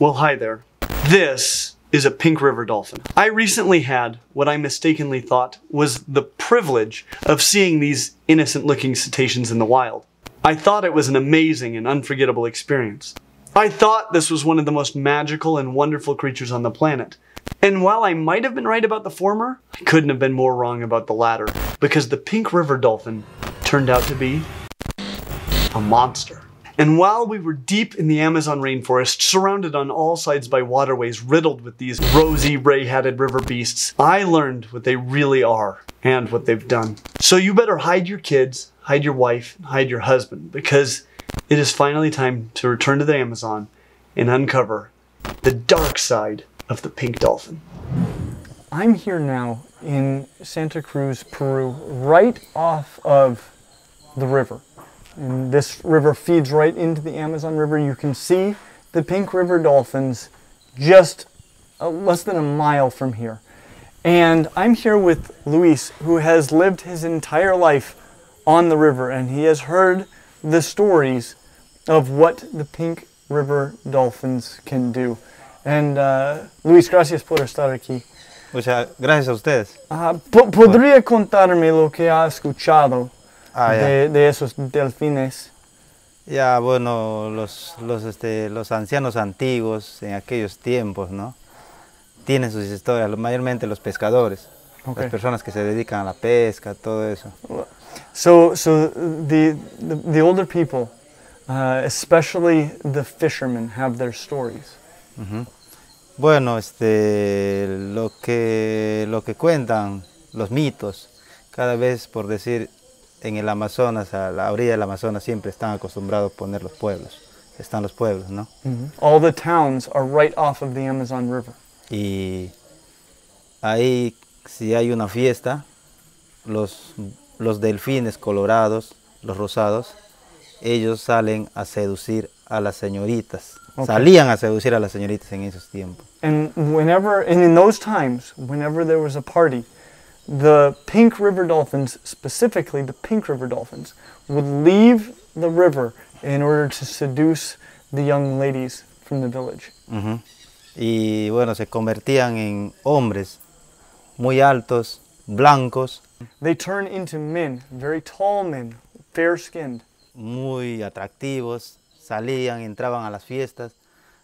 Well, hi there. This is a pink river dolphin. I recently had what I mistakenly thought was the privilege of seeing these innocent looking cetaceans in the wild. I thought it was an amazing and unforgettable experience. I thought this was one of the most magical and wonderful creatures on the planet. And while I might have been right about the former, I couldn't have been more wrong about the latter, because the pink river dolphin turned out to be a monster. And while we were deep in the Amazon rainforest, surrounded on all sides by waterways riddled with these rosy, ray-hatted river beasts, I learned what they really are and what they've done. So you better hide your kids, hide your wife, hide your husband, because it is finally time to return to the Amazon and uncover the dark side of the pink dolphin. I'm here now in Santa Cruz, Peru, right off of the river. And this river feeds right into the Amazon River. You can see the pink river dolphins just uh, less than a mile from here. And I'm here with Luis, who has lived his entire life on the river, and he has heard the stories of what the pink river dolphins can do. And uh, Luis, gracias por estar aquí. Muchas gracias a ustedes. Po- ¿Podría contarme lo que ha escuchado Ah, de, de esos delfines? Ya, bueno, los, los, este, los ancianos antiguos en aquellos tiempos, ¿no? Tienen sus historias, mayormente los pescadores, las personas que se dedican a la pesca, todo eso. So, so the, the, the older people, uh, especially the fishermen, have their stories. Bueno, este, lo que, lo que cuentan los mitos, cada vez por decir, en el Amazonas, a la orilla del Amazonas siempre están acostumbrados a poner los pueblos, están los pueblos, ¿no? All the towns are right off of the Amazon River. Y ahí, si hay una fiesta, los, los delfines colorados, los rosados, ellos salen a seducir a las señoritas. Ok. Salían a seducir a las señoritas en esos tiempos. And whenever, and in those times, whenever there was a party, the pink river dolphins, specifically the pink river dolphins, would leave the river in order to seduce the young ladies from the village. Ujú. Y bueno, se convertían en hombres muy altos, blancos, They turn into men, very tall men, fair skinned. muy atractivos, salían, entraban a las fiestas.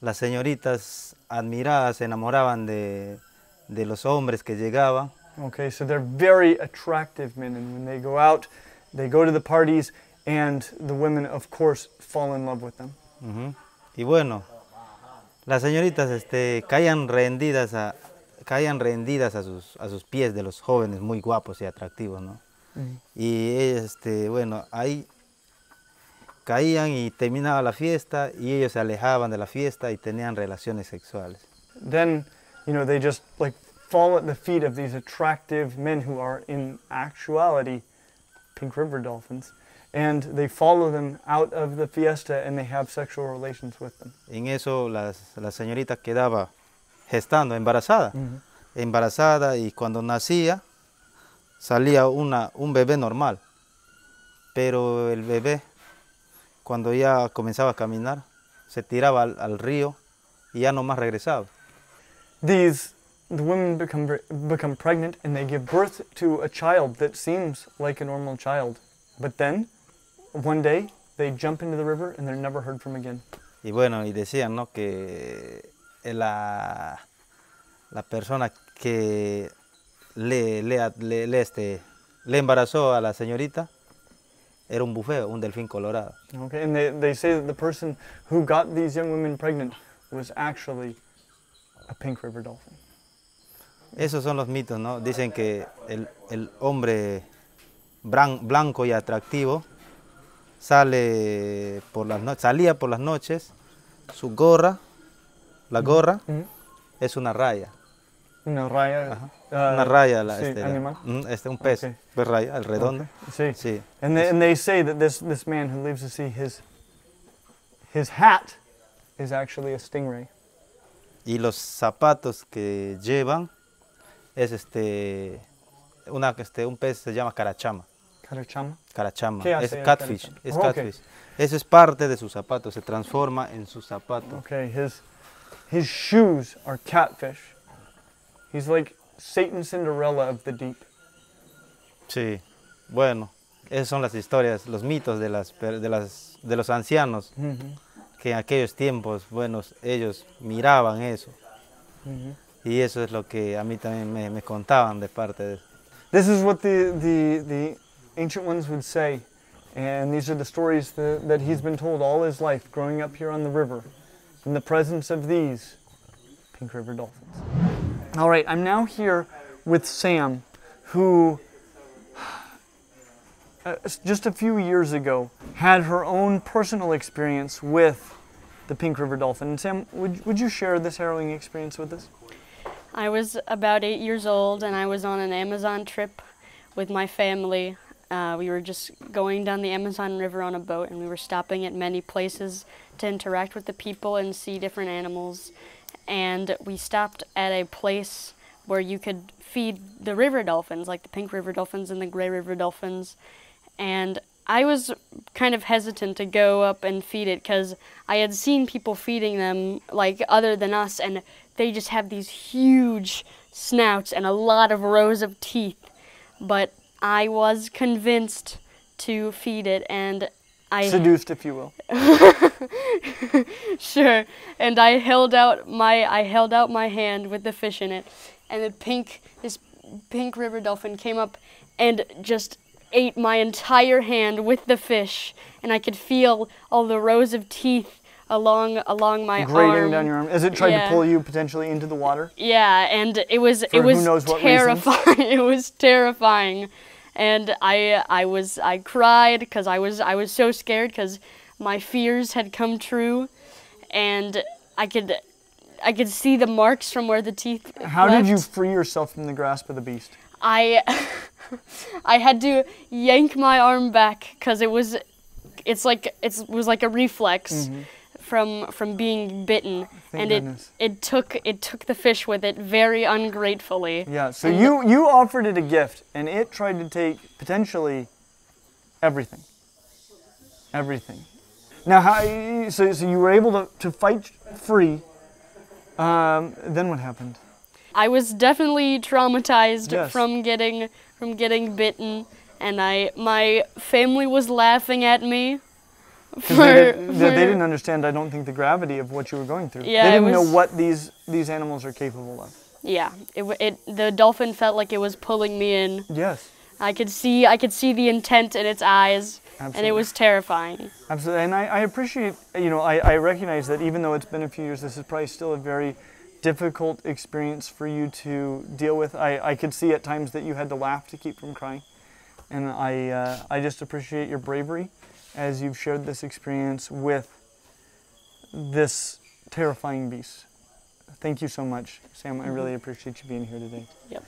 Las señoritas admiradas se enamoraban de, de los hombres que llegaban. Okay, so they're very attractive men, and when they go out, they go to the parties, and the women, of course, fall in love with them. Ujú. Y bueno, las señoritas este, caían rendidas, a, caían rendidas a, sus, a sus pies de los jóvenes muy guapos y atractivos, ¿no? Y ellas, este, bueno, ahí caían y terminaba la fiesta y ellos se alejaban de la fiesta y tenían relaciones sexuales. Then, you know, they just like fall at the feet of these attractive men who are in actuality pink river dolphins, and they follow them out of the fiesta and they have sexual relations with them. En eso las, la señorita quedaba gestando, embarazada, embarazada y cuando nacía salía una, un bebé normal, pero el bebé cuando ya comenzaba a caminar se tiraba al, al río y ya no más regresaba. These the women become become pregnant and they give birth to a child that seems like a normal child, but then one day they jump into the river and they're never heard from again. Y bueno, y decían ¿no? que eh, la, la persona que le, le, le- le, este, le embarazó a la señorita era un bufeo, un delfín colorado. Okay, and they, they say that the person who got these young women pregnant was actually a pink river dolphin. Esos son los mitos, ¿no? Dicen que el, el hombre blanco y atractivo sale por las no- salía por las noches, su gorra, la gorra es una raya. Una raya. Uh, una raya, la- sí, este, animal. mm, este, un pez, pez raya, el redondo. Sí. Sí. And they, and they say that this, this man who leaves the sea, his, his hat is actually a stingray. Y los zapatos que llevan es este, una, este, un pez se llama carachama. Carachama. Carachama. ¿Qué Es hace el catfish. carachama? Es Oh, catfish. Eso es parte de su zapato, se transforma en su zapato. Okay, his His shoes are catfish. He's like Satan Cinderella of the deep. Sí, bueno, esas son las historias, los mitos de, las, de, las, de los ancianos, que en aquellos tiempos, bueno, ellos miraban eso. Y eso es lo que a mí también me, me contaban de parte de This is what the, the, the ancient ones would say. And these are the stories that, that he's been told all his life growing up here on the river in the presence of these pink river dolphins. All right, I'm now here with Sam, who uh, just a few years ago had her own personal experience with the pink river dolphin. And Sam, would, would you share this harrowing experience with us? I was about eight years old and I was on an Amazon trip with my family. Uh, we were just going down the Amazon River on a boat and we were stopping at many places to interact with the people and see different animals. And we stopped at a place where you could feed the river dolphins, like the pink river dolphins and the gray river dolphins. And I was kind of hesitant to go up and feed it because I had seen people feeding them, like other than us, and they just have these huge snouts and a lot of rows of teeth. But I was convinced to feed it, and I Seduced, if you will. sure. And I held out my I held out my hand with the fish in it, and the pink this pink river dolphin came up and just ate my entire hand with the fish, and I could feel all the rows of teeth along along my Grating arm. down your arm. As it tried Yeah. to pull you potentially into the water. Yeah, and it was For it was knows what terrifying. it was terrifying, and I I was I cried because I was I was so scared because my fears had come true, and I could I could see the marks from where the teeth. How did you free yourself from the grasp of the beast? I I had to yank my arm back because it was it's like it's, it was like a reflex mm-hmm. From from being bitten. Thank and goodness. it it took it took the fish with it very ungratefully. Yeah, so you you offered it a gift and it tried to take potentially everything. Everything. Now how so, so you were able to, to fight free. Um, then what happened? I was definitely traumatized Yes. from getting from getting bitten and I my family was laughing at me. 'Cause they, did, they, they for- didn't understand, I don't think, the gravity of what you were going through. Yeah, they didn't know what these these animals are capable of. Yeah, it, it the dolphin felt like it was pulling me in. Yes, I could see I could see the intent in its eyes and it was terrifying. Absolutely, and I, I appreciate, you know, I, I recognize that even though it's been a few years, this is probably still a very difficult experience for you to deal with. I, I could see at times that you had to laugh to keep from crying, and I, uh, I just appreciate your bravery as you've shared this experience with this terrifying beast. Thank you so much, Sam. I really mm-hmm. appreciate you being here today. Yep.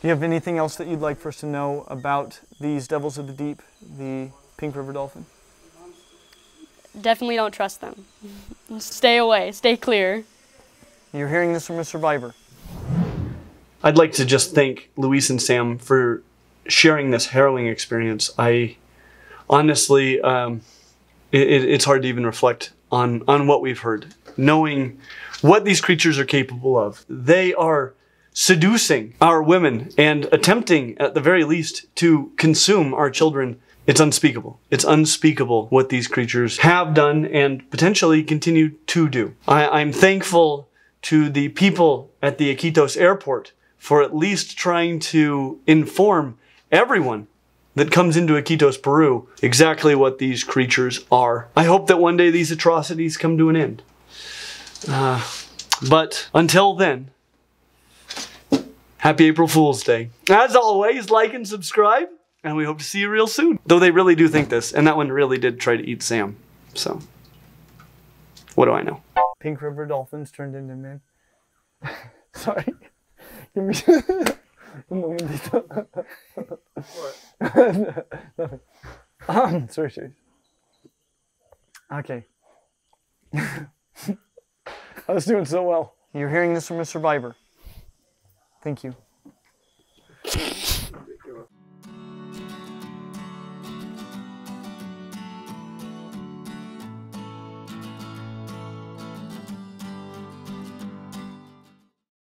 Do you have anything else that you'd like for us to know about these devils of the deep, the pink river dolphin? Definitely don't trust them. Stay away, stay clear. You're hearing this from a survivor. I'd like to just thank Luis and Sam for sharing this harrowing experience. I honestly, um, it, it- it's hard to even reflect on on what we've heard, knowing what these creatures are capable of. They are seducing our women and attempting, at the very least, to consume our children. It's unspeakable. It's unspeakable what these creatures have done and potentially continue to do. I, I'm thankful to the people at the Iquitos airport for at least trying to inform everyone that comes into Iquitos, Peru, exactly what these creatures are. I hope that one day these atrocities come to an end. Uh, but until then, happy April Fool's Day. As always, like and subscribe, and we hope to see you real soon. Though they really do think this, and that one really did try to eat Sam. So, what do I know? Pink river dolphins turned into men. Sorry. Un momentito. Nothing. Um, sorry, sorry. Okay. I was doing so well. You're hearing this from a survivor. Thank you.